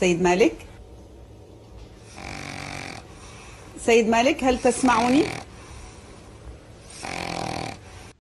سيد مالك سيد مالك هل تسمعني؟